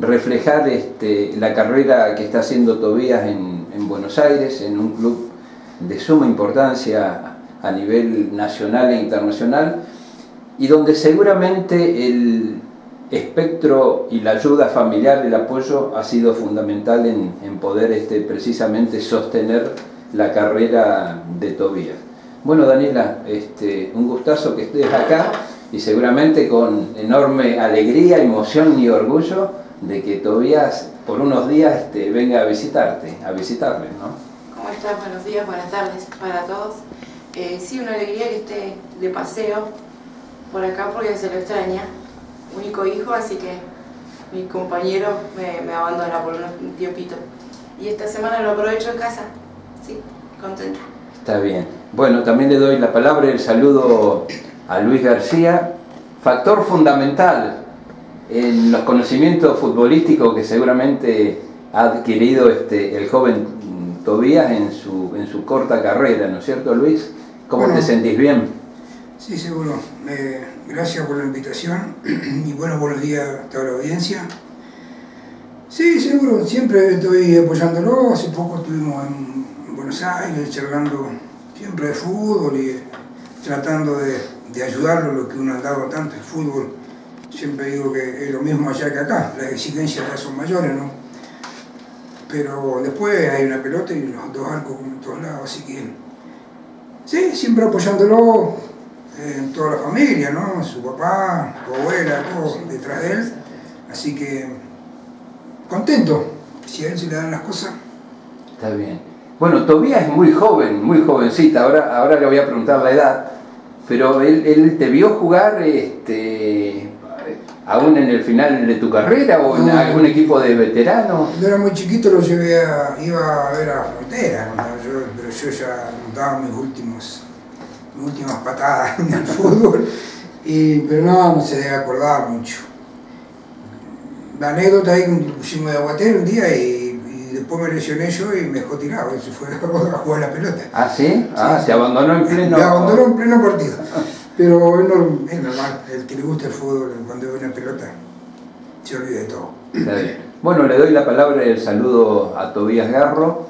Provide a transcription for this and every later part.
reflejar este, la carrera que está haciendo Tobías en, en Buenos Aires, en un club de suma importancia a nivel nacional e internacional, y donde seguramente el espectro y la ayuda familiar, el apoyo ha sido fundamental en, en poder este, precisamente sostener la carrera de Tobías. Bueno Daniela, este, un gustazo que estés acá y seguramente con enorme alegría, emoción y orgullo de que Tobías por unos días este, venga a visitarte, a visitarle, ¿no? ¿Cómo estás? Buenos días, buenas tardes para todos. Eh, sí, una alegría que esté de paseo por acá porque se lo extraña. Único hijo, así que mi compañero me, me abandona por un tiempito. Y esta semana lo aprovecho en casa. Sí, contenta. Está bien. Bueno, también le doy la palabra y el saludo a Luis García, factor fundamental en los conocimientos futbolísticos que seguramente ha adquirido este, el joven Tobías en su, en su corta carrera, ¿no es cierto Luis? ¿Cómo Bueno. te sentís bien? Sí, seguro. Eh, gracias por la invitación y bueno, buenos días a toda la audiencia. Sí, seguro, siempre estoy apoyándolo. Hace poco estuvimos en Buenos Aires charlando siempre de fútbol y tratando de, de ayudarlo, lo que uno ha dado tanto el fútbol. Siempre digo que es lo mismo allá que acá, las exigencias ya son mayores, ¿no? Pero después hay una pelota y unos dos arcos como en todos lados, así que Sí, siempre apoyándolo eh, en toda la familia, ¿no? Su papá, su abuela, todos detrás de él. Así que contento. Si a él se le dan las cosas. Está bien. Bueno, Tobías es muy joven, muy jovencita, ahora, ahora le voy a preguntar la edad, pero él, él te vio jugar este, aún en el final de tu carrera o en No. algún equipo de veteranos. Cuando era muy chiquito lo llevé a, iba a ver a Frontera, ¿no? Yo- pero yo ya daba mis últimos mis últimas patadas en el fútbol. Y, pero no, no se debe acordar mucho. La anécdota ahí que pusimos de aguatero un día y, y después me lesioné yo y me dejó tirado. Se fue a jugar la pelota. ¿Ah, sí? Ah, se abandonó en pleno... Me abandonó en pleno partido. Pero es norm- es normal, el que le gusta el fútbol, cuando ve una pelota, se olvida de todo. Está bien. Bueno, le doy la palabra y el saludo a Tobías Garro.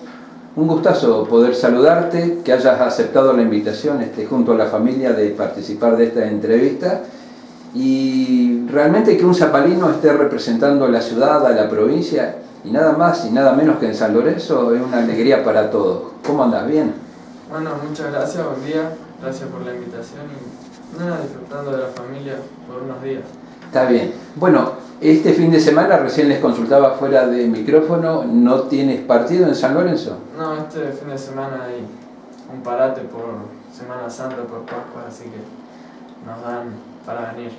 Un gustazo poder saludarte, que hayas aceptado la invitación este, junto a la familia de participar de esta entrevista y realmente que un zapalino esté representando a la ciudad, a la provincia y nada más y nada menos que en San Lorenzo es una alegría para todos. ¿Cómo andas? ¿Bien? Bueno, muchas gracias, buen día, gracias por la invitación y nada, disfrutando de la familia por unos días. Está bien. Bueno, este fin de semana, recién les consultaba fuera de micrófono, ¿no tienes partido en San Lorenzo? No, este fin de semana hay un parate por Semana Santa, por Pascua, así que nos dan para venir.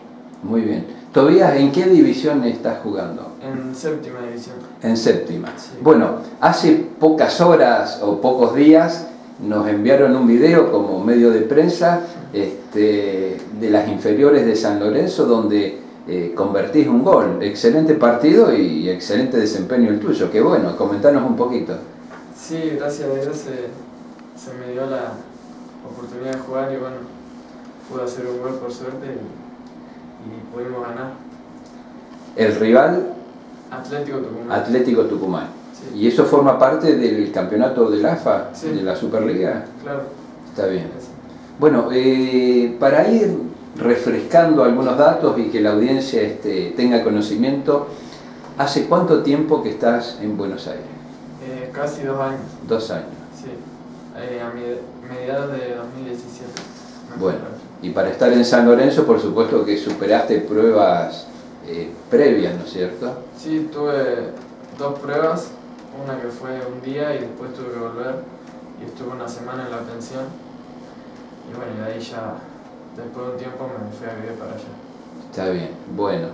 Muy bien. Tobías, ¿en qué división estás jugando? En séptima división. En séptima. Sí. Bueno, hace pocas horas o pocos días nos enviaron un video como medio de prensa este, de las inferiores de San Lorenzo donde eh, convertís un gol. Excelente partido y excelente desempeño el tuyo. Qué bueno, comentanos un poquito. Sí, gracias a Dios se, se me dio la oportunidad de jugar y bueno, pude hacer un gol por suerte y, y pudimos ganar. El rival, Atlético Tucumán. Atlético Tucumán. Sí, ¿Y eso forma parte del campeonato del AFA, Sí. de la Superliga? claro. Está bien. Bueno, eh, para ir refrescando algunos datos y que la audiencia este, tenga conocimiento, ¿hace cuánto tiempo que estás en Buenos Aires? Eh, casi dos años. Dos años. Sí, eh, a mediados de 2017. me Bueno, y para estar en San Lorenzo, por supuesto que superaste pruebas eh, previas, ¿no es cierto? Sí, tuve dos pruebas, una que fue un día y después tuve que volver y estuve una semana en la pensión. Y bueno, y de ahí ya, después de un tiempo me fui a vivir para allá. Está bien, bueno.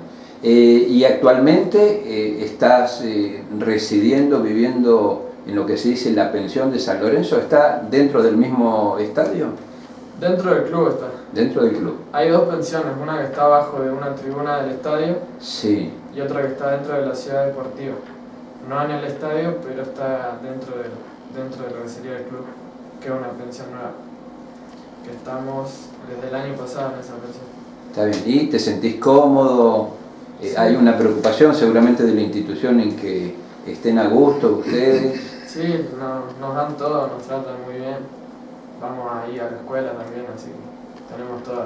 Eh, y actualmente eh, estás eh, residiendo, viviendo en lo que se dice la pensión de San Lorenzo, ¿está dentro del mismo estadio? Dentro del club está. Dentro del club. Hay dos pensiones, una que está abajo de una tribuna del estadio Sí, y otra que está dentro de la ciudad deportiva. No en el estadio, pero está dentro, del, dentro de lo que sería el club, que es una pensión nueva. Que estamos desde el año pasado en esa pensión. está bien. ¿Y te sentís cómodo Eh, hay una preocupación seguramente de la institución en que estén a gusto ustedes. Sí, nos dan todo, nos tratan muy bien. Vamos ahí a la escuela también, así que tenemos todo.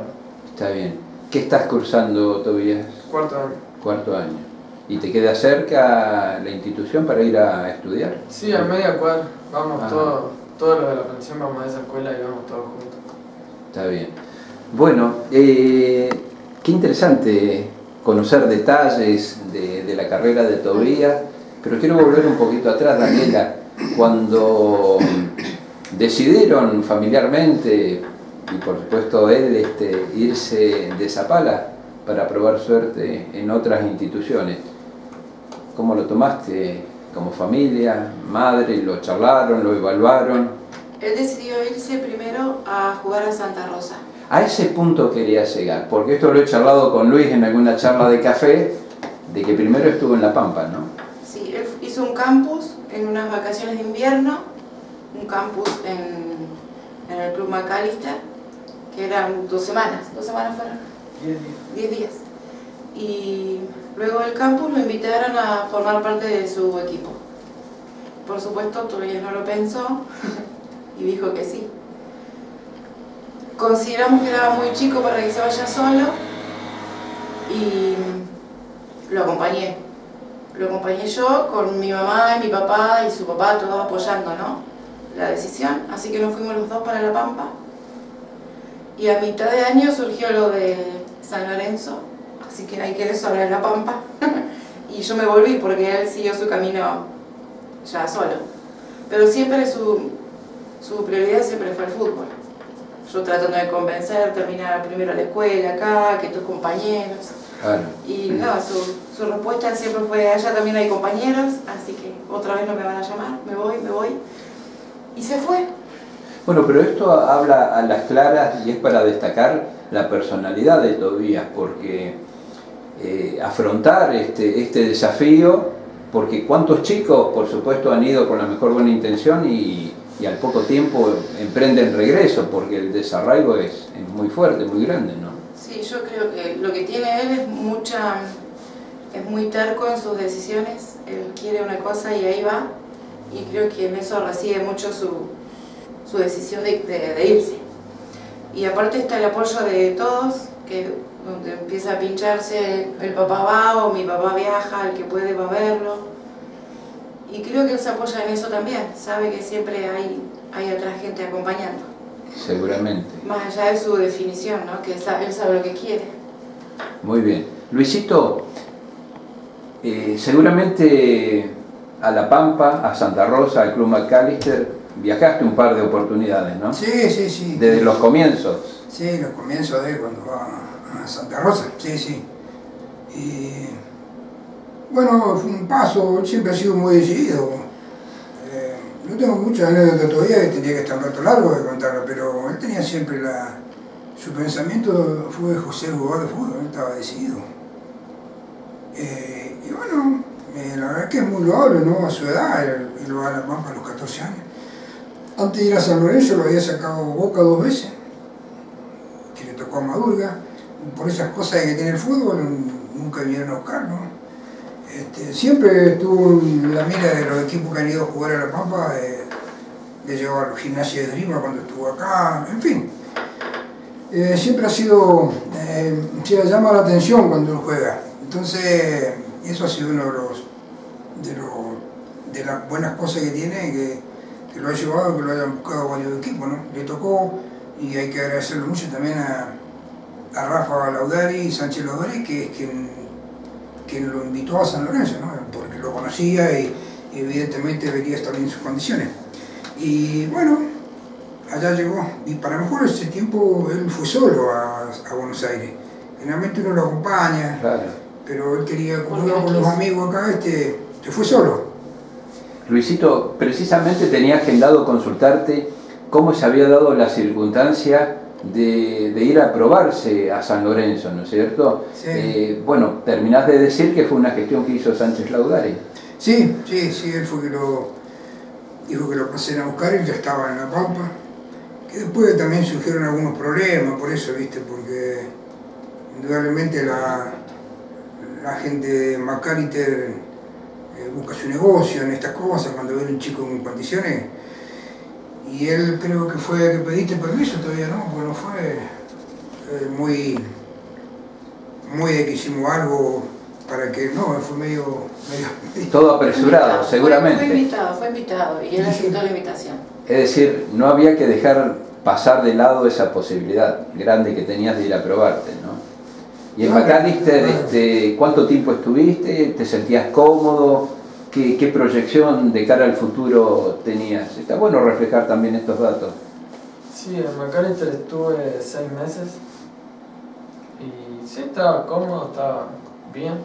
Está bien. ¿Qué estás cursando, Tobías? Cuarto año. Cuarto año. ¿Y te queda cerca la institución para ir a estudiar? Sí, a media cuadra. Vamos todos, todos los de la pensión vamos a esa escuela y vamos todos juntos. Está bien. Bueno, eh, qué interesante conocer detalles de, de, la carrera de Tobías, pero quiero volver un poquito atrás, Daniela, cuando decidieron familiarmente, y por supuesto él, este, irse de Zapala para probar suerte en otras instituciones. ¿Cómo lo tomaste como familia, madre? ¿Lo charlaron, lo evaluaron? Él decidió irse primero a jugar a Santa Rosa. A ese punto quería llegar, porque esto lo he charlado con Luis en alguna charla de café, de que primero estuvo en La Pampa, ¿no? Sí, él hizo un campus en unas vacaciones de invierno, un campus en, en el Club McAllister, que eran dos semanas, dos semanas fueron. Diez días. Diez días. Y luego del campus lo invitaron a formar parte de su equipo. Por supuesto, todavía no lo pensó y dijo que sí. Consideramos que era muy chico para que se vaya solo y lo acompañé. Lo acompañé yo con mi mamá y mi papá y su papá, todos apoyando ¿no? la decisión. Así que nos fuimos los dos para La Pampa. Y a mitad de año surgió lo de San Lorenzo, así que hay que sobre La Pampa. y yo me volví porque él siguió su camino ya solo. Pero siempre su, su prioridad siempre fue el fútbol. Yo tratando de convencer, terminar primero la escuela acá, que tus compañeros. Y no, su, su, respuesta siempre fue, allá también hay compañeros, así que otra vez no me van a llamar, me voy, me voy. Y se fue. Bueno, pero esto habla a las claras y es para destacar la personalidad de Tobías, porque eh, afrontar este, este desafío, porque cuántos chicos, por supuesto, han ido con la mejor buena intención y, al poco tiempo emprenden regreso, porque el desarraigo es, muy fuerte, muy grande, ¿no? Sí, yo creo que lo que tiene él es mucha, es muy terco en sus decisiones, él quiere una cosa y ahí va, y creo que en eso reside mucho su, su decisión de, de, de irse. Y aparte está el apoyo de todos, que donde empieza a pincharse, el papá va o mi papá viaja, el que puede va a verlo, y creo que él se apoya en eso también, sabe que siempre hay, hay otra gente acompañando. Seguramente. Más allá de su definición, ¿no? que él sabe, lo que quiere. Muy bien. Luisito, eh, seguramente a La Pampa, a Santa Rosa, al Club McAllister, viajaste un par de oportunidades, ¿no? Sí, sí, sí. Desde los comienzos. Sí, los comienzos de cuando va a Santa Rosa, sí, sí. Y bueno, fue un paso, siempre ha sido muy decidido. Eh, no tengo muchas anécdotas todavía, que tendría que estar un rato largo de contarlo, pero él tenía siempre la... Su pensamiento fue José jugador de fútbol, él estaba decidido. Eh, y bueno, eh, la verdad es que es muy loable, ¿no? A su edad, él, él va a la Pampa a los 14 años. Antes de ir a San Lorenzo lo había sacado Boca dos veces, Madurga. Por esas cosas que tiene el fútbol, nunca vinieron a buscar. Este, siempre estuvo en la mira de los equipos que han ido a jugar a La Pampa, de, de llevar gimnasia de Grima cuando estuvo acá, en fin. Eh, siempre ha sido, eh, se llama la atención cuando él juega. Entonces, eso ha sido uno de los de, las buenas cosas que tiene, que, que, lo ha llevado, que lo hayan buscado varios equipos, ¿no? Le tocó, y hay que agradecerle mucho también a, a Rafa Laudari y Sánchez Laudari, que es quien que lo invitó a San Lorenzo, ¿no? porque lo conocía y, evidentemente vería estar en sus condiciones. Y bueno, allá llegó, y para mejor ese tiempo él fue solo a, a Buenos Aires. Generalmente uno lo acompaña, claro. pero él quería, como iba con los amigos acá, este, se fue solo. Luisito, precisamente tenía agendado consultarte cómo se había dado la circunstancia de, de, ir a probarse a San Lorenzo, ¿no es cierto? Sí. Eh, bueno, terminás de decir que fue una gestión que hizo Sánchez Laudari. Sí, sí, sí, él fue que lo dijo que lo pasen a buscar y ya estaba en La Pampa. Que después también surgieron algunos problemas por eso, ¿viste? Porque indudablemente la, la gente de McAllister eh, busca su negocio en estas cosas, cuando ven un chico en condiciones. Y él creo que fue que pediste permiso todavía, ¿no? Bueno, fue eh, muy, muy de que hicimos algo para que no, fue medio... medio Todo apresurado, seguramente. Fue, invitado, fue invitado y él aceptó la invitación. Es decir, no había que dejar pasar de lado esa posibilidad grande que tenías de ir a probarte, ¿no? Y en Claro, McAllister, claro. este, ¿cuánto tiempo estuviste? ¿Te sentías cómodo? ¿Qué, qué proyección de cara al futuro tenías? Está bueno reflejar también estos datos. Sí, en McAllister estuve seis meses y sí estaba cómodo, estaba bien,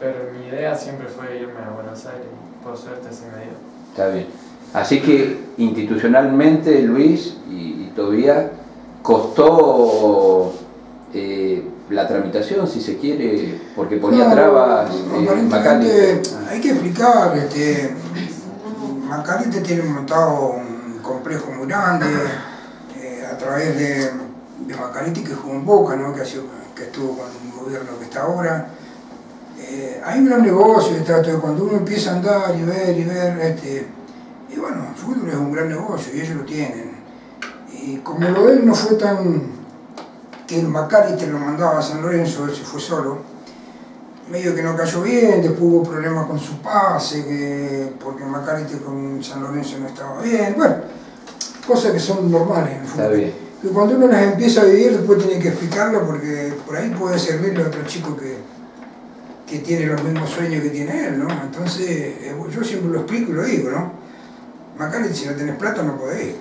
pero mi idea siempre fue irme a Buenos Aires y por suerte se me dio. Está bien. Así que institucionalmente, Luis y, y Tobías, costó eh, la tramitación, si se quiere, porque ponía trabas eh, hay que explicar, este, Macalete tiene montado un complejo muy grande eh, a través de, de Macalete que jugó en Boca, ¿no? que, que estuvo con el gobierno que está ahora. Eh, hay un gran negocio de trato de cuando uno empieza a andar y ver y ver, este, y bueno, el fútbol es un gran negocio y ellos lo tienen. Y como lo de él no fue tan que el Macalester lo mandaba a San Lorenzo, él se fue solo, medio que no cayó bien, después hubo problemas con su pase, que, porque Macalester con San Lorenzo no estaba bien, bueno, cosas que son normales en el Está fútbol. bien. Y cuando uno las empieza a vivir, después tiene que explicarlo porque por ahí puede servirle a otro chico que, que tiene los mismos sueños que tiene él, ¿no? Entonces, eh, yo siempre lo explico y lo digo, ¿no? Macalester, si no tenés plata no podés ir.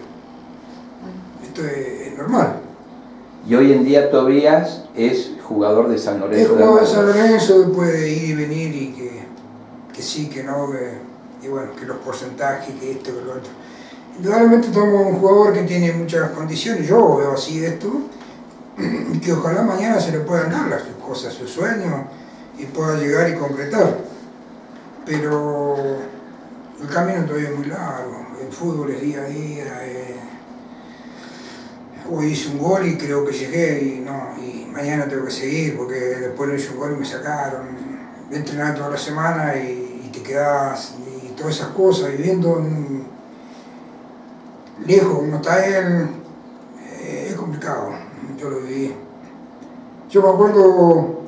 Esto es, es normal. Y hoy en día Tobías es jugador de San Lorenzo. de jugado en San. Lorenzo, puede ir y venir y que, que sí, que no, que, y bueno, que los porcentajes, que esto, que lo otro. Indudablemente tomo un jugador que tiene muchas condiciones, yo veo así esto, que ojalá mañana se le puedan dar las sus cosas, sus sueños, y pueda llegar y concretar. Pero el camino todavía es muy largo, el fútbol es día a día. eh, Hoy hice un gol y creo que llegué y no, y mañana tengo que seguir porque después no hice un gol y me sacaron. De entrenar toda la semana y, y te quedas y todas esas cosas, viviendo en- lejos como está él, eh, es complicado. Yo lo viví. Yo me acuerdo,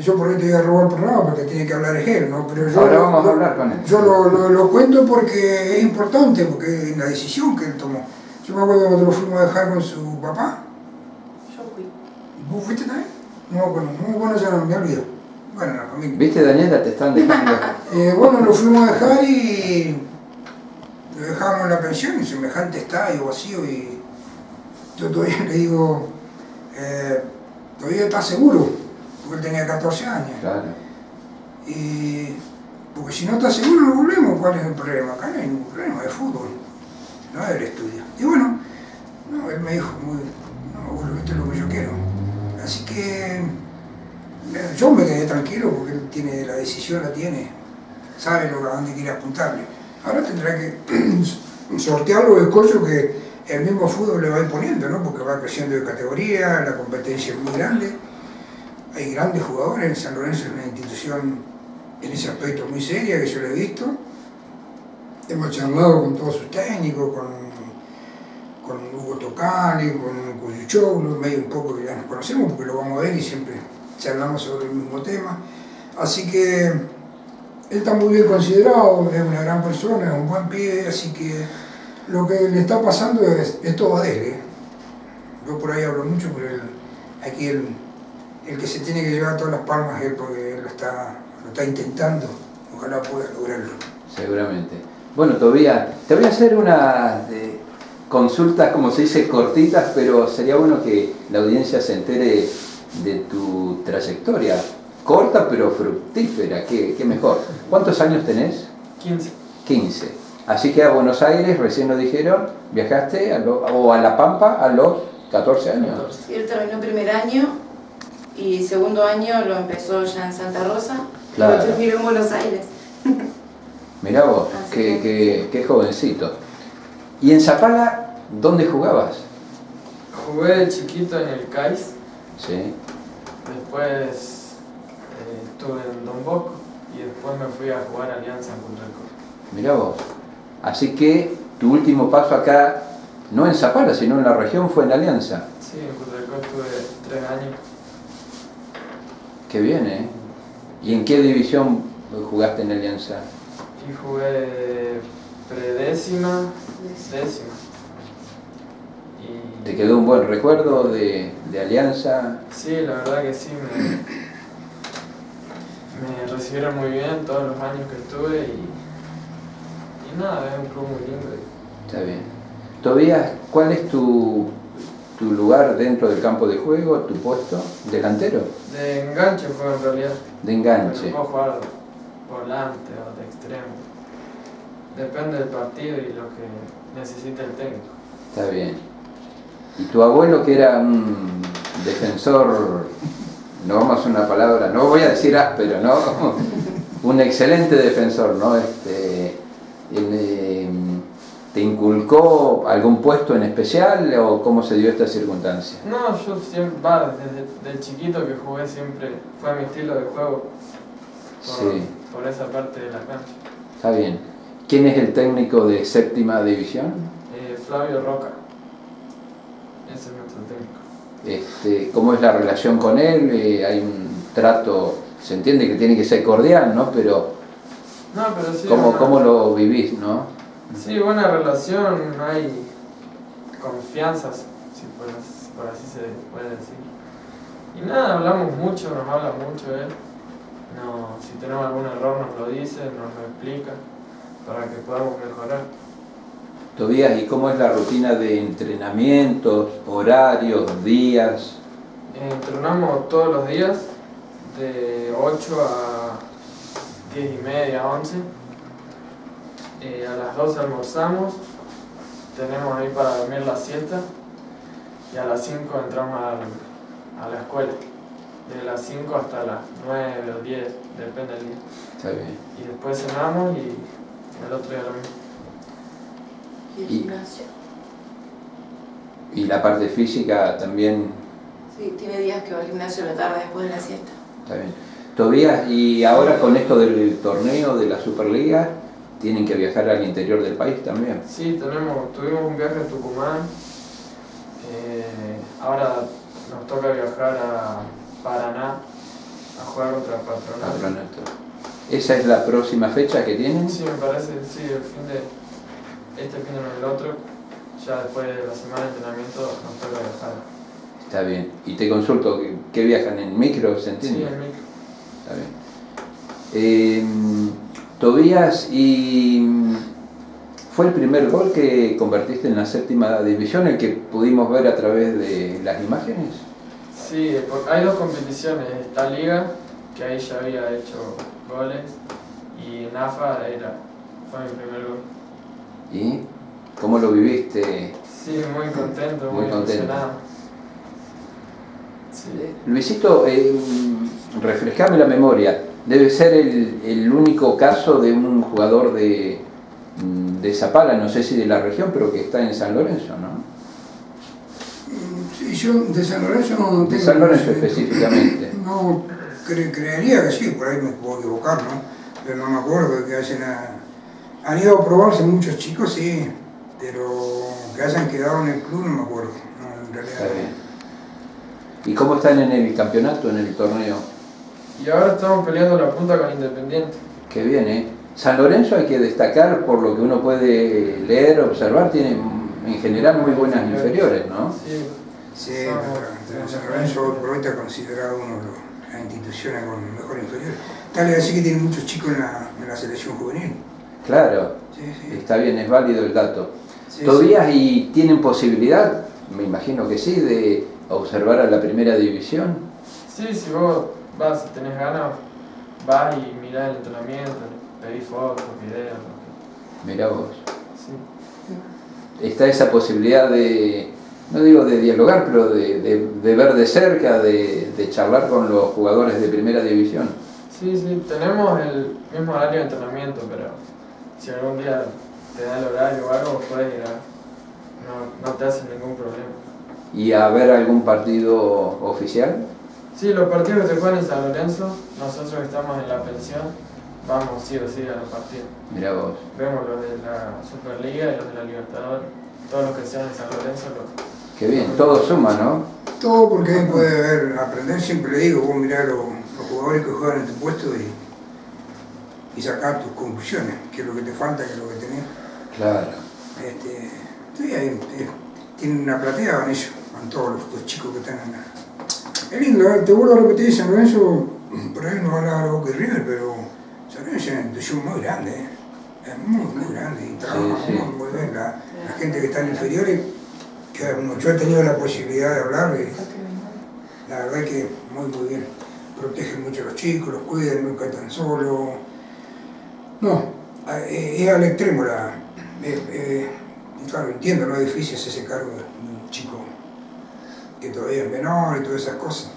yo por ahí te iba a robar el programa porque tiene que hablar es él, ¿no? Pero yo, Ahora vamos a hablar con él. Yo lo, lo- lo cuento porque es importante, porque es la decisión que él tomó. Yo me acuerdo cuando lo fuimos a dejar con su papá. Yo fui. ¿Vos fuiste también? No me acuerdo, muy bueno, ya no me olvido. Bueno, la familia. ¿Viste, Daniela? Te están dejando. Eh, bueno, lo fuimos a dejar y lo dejamos en la pensión, en semejante estadio vacío y yo todavía le digo, eh, todavía está seguro, porque él tenía 14 años. Claro. Y, porque si no está seguro no volvemos, ¿cuál es el problema? Acá no hay ningún problema, es fútbol, no es el estudio. Y bueno, no, él me dijo, muy, no, bueno, esto es lo que yo quiero. Así que eh, yo me quedé tranquilo porque él tiene la decisión, la tiene, sabe lo, a dónde quiere apuntarle. Ahora tendrá que sortear los escollos que el mismo fútbol le va imponiendo, ¿no? porque va creciendo de categoría, la competencia es muy grande hay grandes jugadores, San Lorenzo es una institución en ese aspecto muy seria que yo lo he visto. Hemos charlado con todos sus técnicos, con, con Hugo Tocali, con Cuyuchoglu, medio un poco que ya nos conocemos porque lo vamos a ver y siempre charlamos sobre el mismo tema. Así que él está muy bien considerado, es una gran persona, es un buen pibe, así que lo que le está pasando es, todo de él. ¿eh? Yo por ahí hablo mucho, pero aquí el, el que se tiene que llevar todas las palmas es él porque él lo está, lo está intentando. Ojalá pueda lograrlo. Seguramente. Bueno, Tobías, te voy a hacer unas eh, consultas, como se dice, cortitas, pero sería bueno que la audiencia se entere de tu trayectoria. Corta pero fructífera, qué, qué mejor. ¿Cuántos años tenés? 15. 15. Así que a Buenos Aires, recién lo dijeron, viajaste a lo- o a La Pampa a los 14 años. 14. Él terminó primer año y segundo año lo empezó ya en Santa Rosa Claro. y terminó en Buenos Aires. Mirá vos, qué, qué- qué jovencito. ¿Y en Zapala dónde jugabas? Jugué de chiquito en el CAIS, Sí. después estuve en Don Bosco y después me fui a jugar Alianza en Cultraco. Mirá vos. Así que tu último paso acá, no en Zapala, sino en la región, fue en Alianza. Sí, en Cultraco estuve tres años. Qué bien, ¿eh? ¿Y en qué división jugaste en Alianza? Y jugué predécima, décima. Y ¿Te quedó un buen recuerdo de, de Alianza? sí, la verdad que sí, me, me recibieron muy bien todos los años que estuve y, y nada, es un club muy lindo. Está bien. Tobías, ¿cuál es tu, tu lugar dentro del campo de juego, tu puesto? ¿Delantero? De enganche juego en realidad. De enganche. Pero puedo jugar volante o de extremo. Depende del partido y lo que necesite el técnico. Está bien. ¿Y tu abuelo que era un defensor, no vamos a una palabra, no voy a decir áspero, ¿no? un excelente defensor, ¿no? Este, eh, ¿Te inculcó algún puesto en especial o cómo se dio esta circunstancia? No, yo siempre, va, desde, desde chiquito que jugué siempre, fue mi estilo de juego por, Sí, por esa parte de la cancha. está bien. ¿Quién es el técnico de séptima división? Eh, Flavio Roca, ese es nuestro técnico. Este, ¿Cómo es la relación con él? Eh, hay un trato, se entiende que tiene que ser cordial, ¿no? Pero No, pero sí. ¿cómo, una- cómo lo vivís, no? Sí, buena relación, hay confianza, si por, así- por así se puede decir. Y nada, hablamos mucho, nos habla mucho él. No, si tenemos algún error nos lo dice, nos lo explica para que podamos mejorar. Tobías, ¿y cómo es la rutina de entrenamientos, horarios, días? Entrenamos todos los días de 8 a 10 y media, 11. Eh, a las 12 almorzamos, tenemos ahí para dormir la siesta y a las 5 entramos a la escuela. De las 5 hasta las 9 o 10, depende del día. Está bien. Y después cenamos y el otro día lo mismo. Y el gimnasio. ¿Y la parte física también? Sí, tiene días que va al gimnasio la tarde después de la siesta. Está bien. Tobías, y ahora con esto del torneo de la Superliga, tienen que viajar al interior del país también. Sí, tenemos, tuvimos un viaje a Tucumán. eh, ahora nos toca viajar a Paraná a jugar contra Patronato. Patronato. ¿Esa es la próxima fecha que tienen? Sí, me parece, sí, el fin de este fin de no el otro, ya después de la semana de entrenamiento nos toca viajar. Está bien. Y te consulto, ¿qué- ¿qué viajan en micro? ¿Se Sí, entiende? el micro. Está bien. Eh, Tobías, ¿y fue el primer gol que convertiste en la séptima división, el que pudimos ver a través de las imágenes? Sí, hay dos competiciones, esta liga, que ahí ya había hecho goles, y en AFA era, fue mi primer gol. ¿Y cómo lo viviste? Sí, muy contento, Muy muy, contento. emocionado. Sí. Luisito, eh, refrescame la memoria. Debe ser el, el único caso de un jugador de, mm, de Zapala, no sé si de la región, pero que está en San Lorenzo, ¿no? Yo de San Lorenzo no, no De tengo San Lorenzo específicamente. No, cre- creería que sí, por ahí me puedo equivocar, ¿no? Pero no me acuerdo de que hayan... a- Han ido a probarse muchos chicos, sí, pero que hayan quedado en el club no me acuerdo. No, en realidad. Está bien. ¿Y cómo están en el campeonato, en el torneo? Y ahora estamos peleando la punta con Independiente. Qué bien, ¿eh? San Lorenzo hay que destacar, por lo que uno puede leer, observar, tiene en general muy buenas inferiores, ¿no? Sí, Sí, pero San Lorenzo hoy por está considerado una de las instituciones con mejor inferior. Tal es así que tiene muchos chicos en la, en la selección juvenil. Claro, Sí, sí. está bien, es válido el dato. Sí, ¿Todavía y tienen posibilidad, me imagino que sí, de observar a la primera división? sí, si vos vas, si tenés ganas, vas y mirás el entrenamiento, pedís fotos, videos. Mirá vos. Sí. Está esa posibilidad de, no digo de dialogar, pero de, de- de ver de cerca, de, de charlar con los jugadores de primera división. Sí, sí, tenemos el mismo horario de entrenamiento, pero si algún día te da el horario o algo, puedes ir a... No, no te hace ningún problema. ¿Y a ver algún partido oficial? Sí, los partidos que se juegan en San Lorenzo, nosotros que estamos en la pensión, vamos sí o sí a los partidos. Mira vos. Vemos los de la Superliga y los de la Libertadores, todos los que sean en San Lorenzo. Los... Qué bien, todo suma, ¿no? Todo porque ahí puede ver, aprender, siempre le digo, vos mirá los, los jugadores que juegan en tu puesto y, y sacar tus conclusiones, qué es lo que te falta, qué es lo que tenés. Claro. Este, ahí, eh, tienen una platea con ellos, con todos los, los chicos que están en la... Es lindo, eh, te vuelvo a repetir, San Lorenzo, por ahí no habla de Boca y River, pero San Lorenzo es una institución muy grande, eh. es muy, muy grande y trabaja Sí, sí. muy, muy bien. La, la gente que está en inferiores, yo he tenido la posibilidad de hablar, y la verdad que muy, muy bien. Protegen mucho a los chicos, los cuidan, nunca están solos. No, eh, es al extremo la. eh, eh, claro, entiendo, no es difícil hacerse cargo de un chico que todavía es menor y todas esas cosas.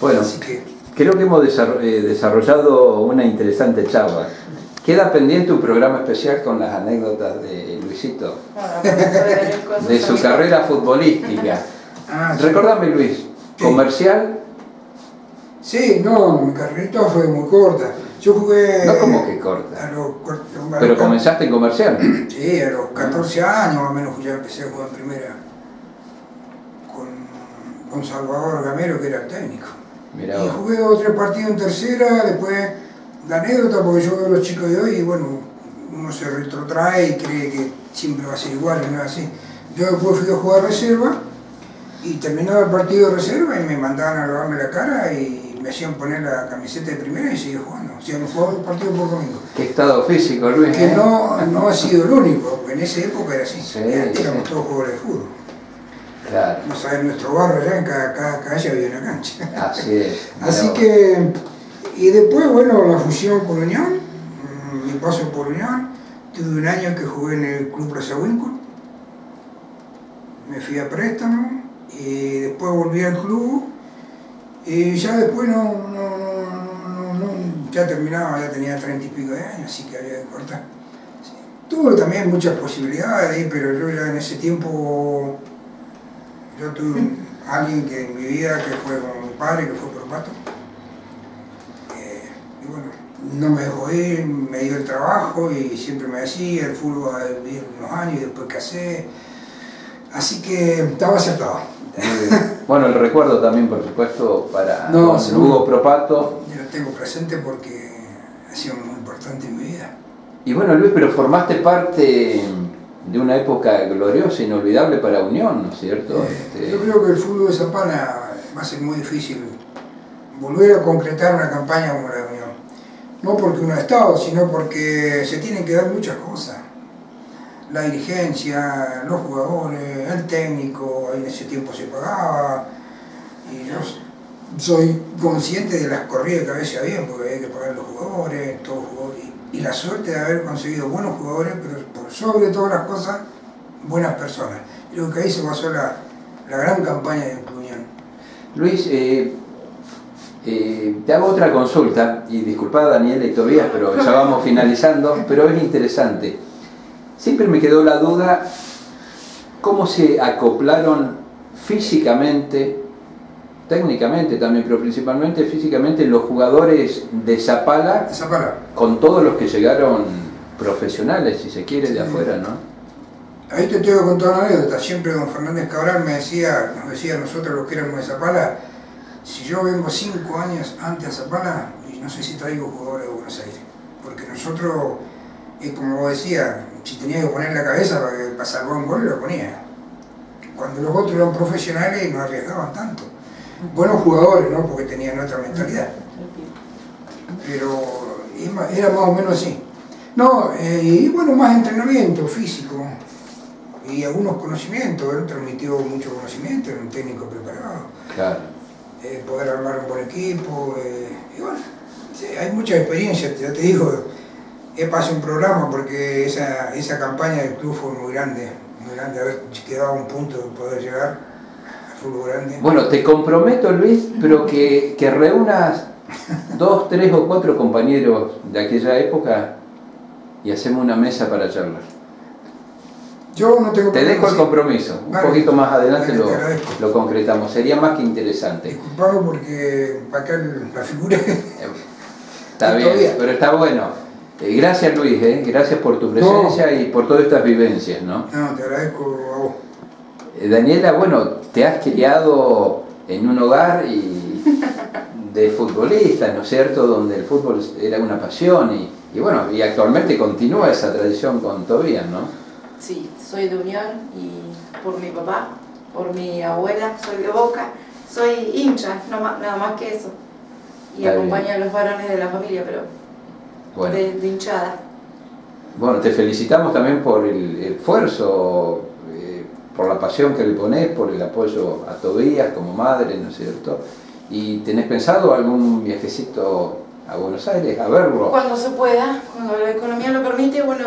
Bueno, Así que, creo que hemos desarro- eh, desarrollado una interesante charla. Queda pendiente un programa especial con las anécdotas de Luisito, Bueno, de su carrera futbolística. ah. Recordame, Luis, comercial, Sí, no, mi carrerita fue muy corta. Yo jugué. no como que A corta, los, cor- a pero los- comenzaste en comercial. Sí, a los 14 años más o menos ya empecé a jugar en primera con, con Salvador Gamero, que era el técnico. Mirá Y jugué dos o tres partidos en tercera, después la anécdota, porque yo veo a los chicos de hoy y bueno, uno se retrotrae y cree que siempre va a ser igual y no es así. Yo después fui a jugar reserva y terminaba el partido de reserva y me mandaban a lavarme la cara y me hacían poner la camiseta de primera y seguía jugando. O sea, no jugaba un partido por domingo. Qué estado físico, Luis. Que ¿eh? no, no ha sido el único, porque en esa época era así. Sí, Antes éramos sí. todos jugadores de fútbol. Claro, No sabes, en nuestro barrio allá en cada, cada calle había una cancha. así es. Así que, y después, bueno, la fusión con Unión, mm, mi paso por Unión, tuve un año que jugué en el Club Plaza Winkle, me fui a préstamo, y después volví al club, y ya después no, ya terminaba, ya tenía treinta y pico de años, así que había que cortar. Sí. Tuve también muchas posibilidades, pero yo ya en ese tiempo, yo tuve alguien que en mi vida que fue como mi padre, que fue y bueno, no me dejó ir, me dio el trabajo y siempre me decía, el fútbol a unos años y después casé. Así que estaba acertado. Bueno, el recuerdo también, por supuesto, para No, don. Hugo Propato. Yo lo tengo presente porque ha sido muy importante en mi vida. Y bueno, Luis, pero formaste parte de una época gloriosa, inolvidable para Unión, ¿no es cierto? Eh, Este, Yo creo que el fútbol de Zapana va a ser muy difícil volver a concretar una campaña como la de Unión. No porque uno ha estado, sino porque se tienen que dar muchas cosas. La dirigencia, los jugadores, el técnico, en ese tiempo se pagaba. Y yo soy consciente de las corridas que a veces había, porque había que pagar los jugadores, todos jugadores. Y la suerte de haber conseguido buenos jugadores, pero por sobre todas las cosas, buenas personas. Creo que ahí se basó la, la gran campaña de Unión. Luis, eh, eh, te hago otra consulta, y disculpa Daniel y Tobías, pero ya vamos finalizando, pero es interesante. Siempre me quedó la duda cómo se acoplaron físicamente, técnicamente también, pero principalmente físicamente los jugadores de Zapala con todos los que llegaron profesionales, si se quiere, de afuera, ¿no? Ahí te tengo que contar una anécdota. Siempre don Fernández Cabral me decía, nos decía a nosotros los que éramos de Zapala, si yo vengo cinco años antes a Zapala, no sé si traigo jugadores de Buenos Aires. Porque nosotros, como vos decías, si tenía que poner la cabeza para, que- para salvar un gol, lo ponía. Cuando los otros eran profesionales no arriesgaban tanto. Buenos jugadores, ¿no? Porque tenían otra mentalidad. pero era más o menos así. No, eh, y bueno, más entrenamiento físico y algunos conocimientos, él transmitió mucho conocimiento, era un técnico preparado, Claro. Eh, poder armar un buen equipo, eh, y bueno, hay mucha experiencia, ya te digo, he pasado un programa porque esa, esa campaña del club fue muy grande, muy grande, haber quedado a un punto de poder llegar al fútbol grande. Bueno, te comprometo, Luis, pero que, que reúnas dos, tres o cuatro compañeros de aquella época y hacemos una mesa para charlar. Yo no tengo Te dejo el compromiso, un Vale. poquito más adelante Vale, lo, concretamos, sería más que interesante. Disculpado porque acá la figura Está bien, Todavía. pero está bueno. Eh, gracias Luis, eh, gracias por tu presencia y por todas estas vivencias, ¿no? No, te agradezco a vos. Eh, Daniela, bueno, te has criado en un hogar y de futbolistas, ¿no es cierto? Donde el fútbol era una pasión y, y bueno, y actualmente continúa esa tradición con Tobías, ¿no? Sí, soy de Unión y por mi papá, por mi abuela, soy de Boca, soy hincha, no ma- nada más que eso. Y Está acompaño a los varones de la familia, pero Bueno, de, de hinchada. bueno, te felicitamos también por el esfuerzo, eh, por la pasión que le pones, por el apoyo a Tobías como madre, ¿no es cierto? ¿Y tenés pensado algún viajecito a Buenos Aires a verlo? Cuando se pueda, cuando la economía lo permite, bueno,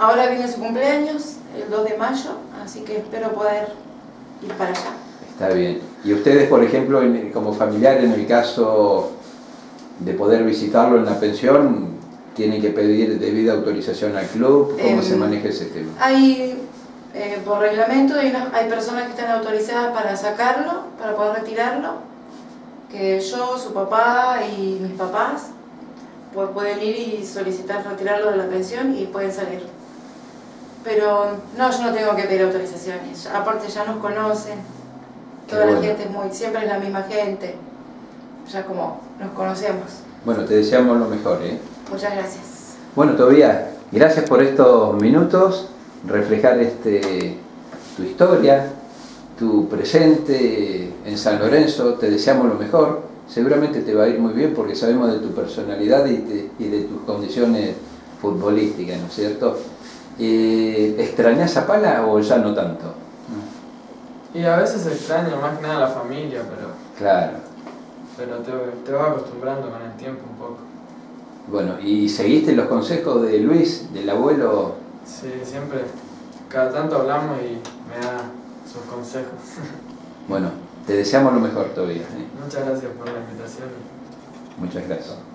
ahora viene su cumpleaños, el 2 de mayo, así que espero poder ir para allá. Está bien. ¿Y ustedes, por ejemplo, en- como familiar, en el caso de poder visitarlo en la pensión, tienen que pedir debida autorización al club? ¿Cómo Em, se maneja ese tema? Hay, eh, por reglamento, hay personas que están autorizadas para sacarlo, para poder retirarlo, que yo, su papá y mis papás pues, pueden ir y solicitar retirarlo de la pensión y pueden salir. Pero no, yo no tengo que pedir autorizaciones, aparte ya nos conocen, toda la gente es muy, siempre es la misma gente, ya como nos conocemos. Bueno, te deseamos lo mejor, ¿eh? Muchas gracias. Bueno, Tobías, gracias por estos minutos, reflejar este, tu historia, tu presente en San Lorenzo, te deseamos lo mejor, seguramente te va a ir muy bien porque sabemos de tu personalidad y de, y de tus condiciones futbolísticas, ¿no es cierto? Eh, ¿Extrañas a Pala o ya no tanto? Y a veces extraño más que nada la familia, pero, Claro. pero te, te vas acostumbrando con el tiempo un poco. Bueno, ¿y seguiste los consejos de Luis, del abuelo? Sí, siempre, cada tanto hablamos y me da sus consejos. Bueno, te deseamos lo mejor, Tobías. ¿eh? Muchas gracias por la invitación. Muchas gracias.